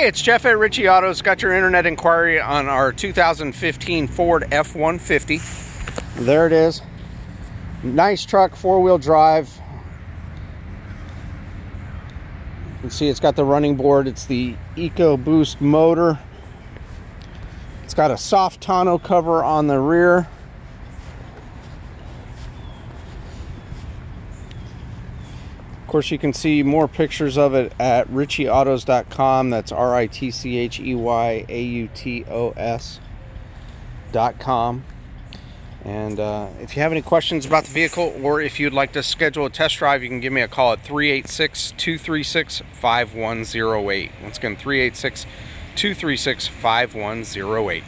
Hey, it's Jeff at Ritchey Autos. Got your internet inquiry on our 2015 Ford F-150. There it is. Nice truck, four-wheel drive. You can see it's got the running board. It's the EcoBoost motor. It's got a soft tonneau cover on the rear. Course, you can see more pictures of it at ritcheyautos.com. That's R I T C H E Y A U T O S.com. And uh, if you have any questions about the vehicle or if you'd like to schedule a test drive, you can give me a call at 386 236 5108. Once again, 386 236 5108.